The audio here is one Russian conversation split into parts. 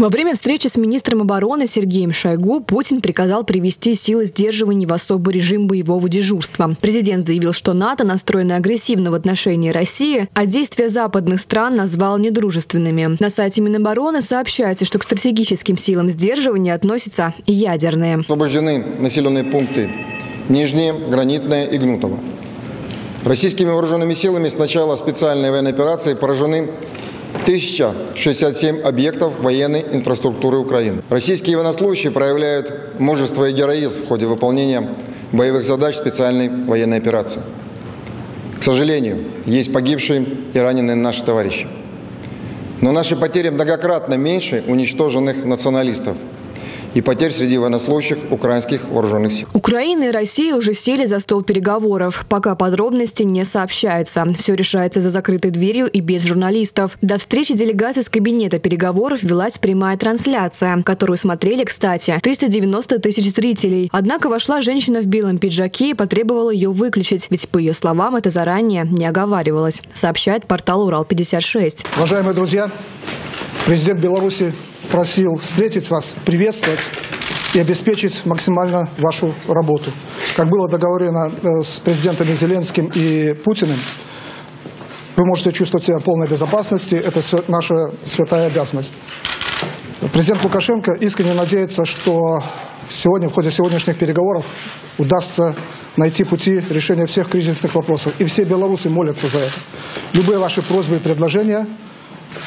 Во время встречи с министром обороны Сергеем Шойгу Путин приказал привести силы сдерживания в особый режим боевого дежурства. Президент заявил, что НАТО настроено агрессивно в отношении России, а действия западных стран назвал недружественными. На сайте Минобороны сообщается, что к стратегическим силам сдерживания относятся и ядерные. Освобождены населенные пункты Нижние, Гранитное и Гнутово. Российскими вооруженными силами с начала специальной военной операции поражены 1067 объектов военной инфраструктуры Украины. Российские военнослужащие проявляют мужество и героизм в ходе выполнения боевых задач специальной военной операции. К сожалению, есть погибшие и раненые наши товарищи. Но наши потери многократно меньше уничтоженных националистов – и потерь среди военнослужащих украинских вооруженных сил. Украина и Россия уже сели за стол переговоров. Пока подробности не сообщается. Все решается за закрытой дверью и без журналистов. До встречи делегации с кабинета переговоров велась прямая трансляция, которую смотрели, кстати, 390 тысяч зрителей. Однако вошла женщина в белом пиджаке и потребовала ее выключить, ведь, по ее словам, это заранее не оговаривалось, сообщает портал «Урал-56». Уважаемые друзья, президент Беларуси просил встретить вас, приветствовать и обеспечить максимально вашу работу. Как было договорено э, с президентами Зеленским и Путиным, вы можете чувствовать себя в полной безопасности, это наша святая обязанность. Президент Лукашенко искренне надеется, что сегодня, в ходе сегодняшних переговоров удастся найти пути решения всех кризисных вопросов. И все белорусы молятся за это. Любые ваши просьбы и предложения –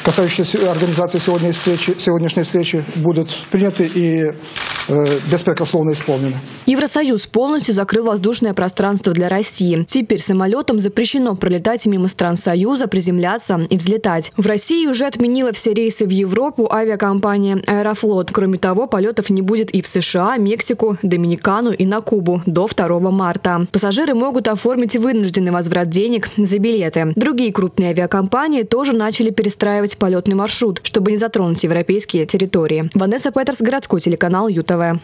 касающиеся организации сегодняшней встречи, сегодняшней встречи будут приняты и э, беспрекословно исполнены. Евросоюз полностью закрыл воздушное пространство для России. Теперь самолетам запрещено пролетать мимо стран Союза, приземляться и взлетать. В России уже отменила все рейсы в Европу авиакомпания «Аэрофлот». Кроме того, полетов не будет и в США, Мексику, Доминикану и на Кубу до 2 марта. Пассажиры могут оформить вынужденный возврат денег за билеты. Другие крупные авиакомпании тоже начали перестраивать полетный маршрут, чтобы не затронуть европейские территории. Ванесса Петерс, городской телеканал ЮТВ.